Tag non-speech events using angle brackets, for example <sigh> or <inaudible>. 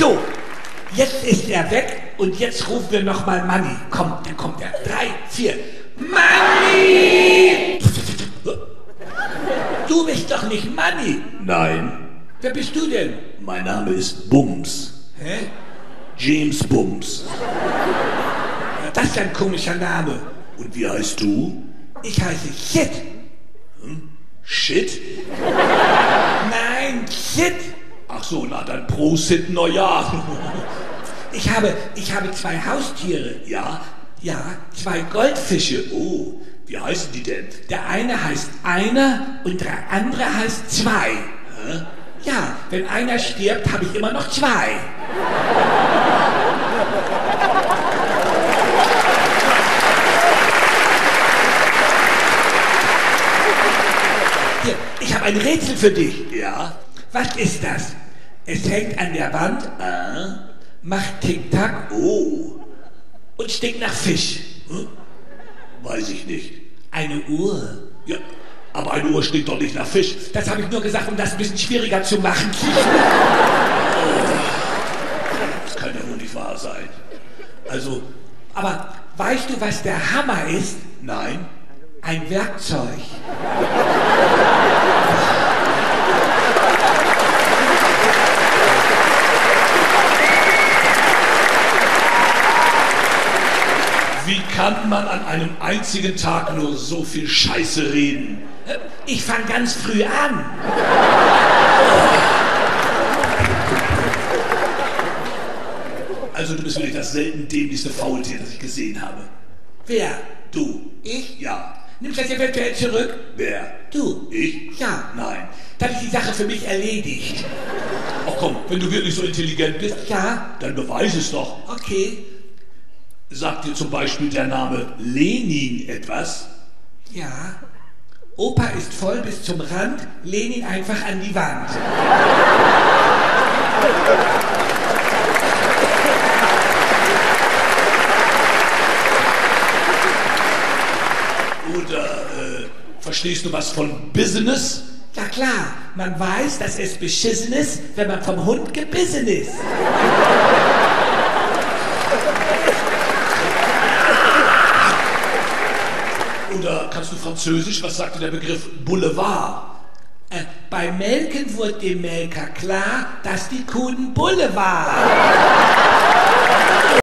So, jetzt ist er weg und jetzt rufen wir nochmal Manni. Komm, dann kommt er. Drei, vier. Manni! Du bist doch nicht Manni. Nein, Wer bist du denn? mein Name ist Bums. Hä? James Bums. Das ist ein komischer Name. Und wie heißt du? Ich heiße Shit. Shit? Nein, Shit. Ach so, na dann Prosit Neujahr. <laughs> Ich habe, ich habe zwei Haustiere. Ja? Ja, zwei Goldfische. Oh, wie heißen die denn? Der eine heißt einer und der andere heißt zwei. Ja, wenn einer stirbt, habe ich immer noch zwei. <laughs> Hier, ich habe ein Rätsel für dich. Ja? Was ist das? Es hängt an der Wand, Äh? macht Tick-Tack Oh, und stinkt nach Fisch. weiß ich nicht. Eine Uhr. Ja, aber eine Uhr stinkt doch nicht nach Fisch. Das habe ich nur gesagt, um das ein bisschen schwieriger zu machen. Das kann ja wohl nicht wahr sein. Also, Aber weißt du, was der Hammer ist? nein? Ein Werkzeug. <laughs> Wie kann man an einem einzigen Tag nur so viel Scheiße reden? Ich fange ganz früh an. Also du bist wirklich das selten dämlichste Faultier, das ich gesehen habe. Wer? Du? Ich? Ja. Nimmst du das eventuell zurück? Wer? Du? Ich? Ja. Nein. Dann ist die Sache für mich erledigt. Ach komm, wenn du wirklich so intelligent bist, Ja? dann beweis es doch. Okay. Sagt dir zum Beispiel der Name Lenin etwas? Ja. Opa ist voll bis zum Rand, lehn ihn einfach an die Wand. Oder äh, verstehst du was von Business? Ja klar, man weiß, dass es beschissen ist, wenn man vom Hund gebissen ist. Oder kannst du Französisch? Was sagte der Begriff Boulevard? Äh, beim Melken wurde dem Melker klar, dass die Kuh war.